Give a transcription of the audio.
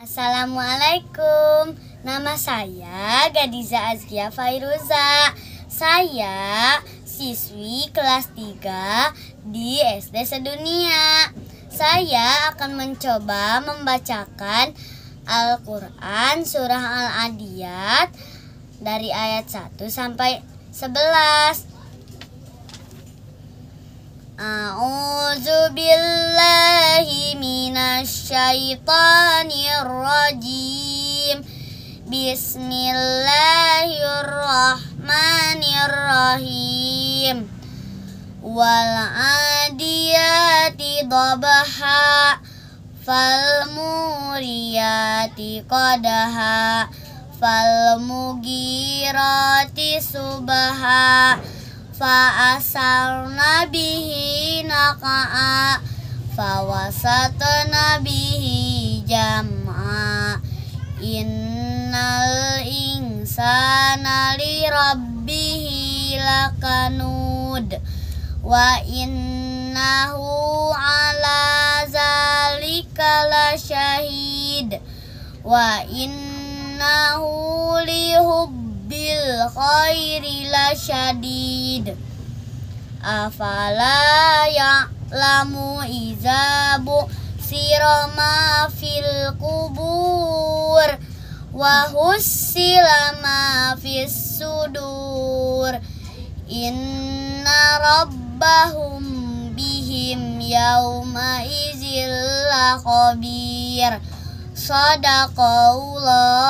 Assalamualaikum, nama saya Gadiza Azkia Fairuza. Saya siswi kelas 3 di SD Sedunia. Saya akan mencoba membacakan Al-Quran Surah Al-Adiyat dari ayat 1 sampai 11. A'udzu billahi minasyaitonir rajim. Bismillahirrahmanirrahim. Wal adiyati dhabaha fal muriyati qadaha fal mugirati subha fa asarna bihi naqa'a fa wasatna bihi jam'a innal insana li rabbihi lakanud. Wa innahu ala zalika lasyahid. Wa afala ya'lamu izabu sirama fil kubur wa hussila ma fis sudur. Inna rabbahum bihim yawma izil khabir sadaqallahul azim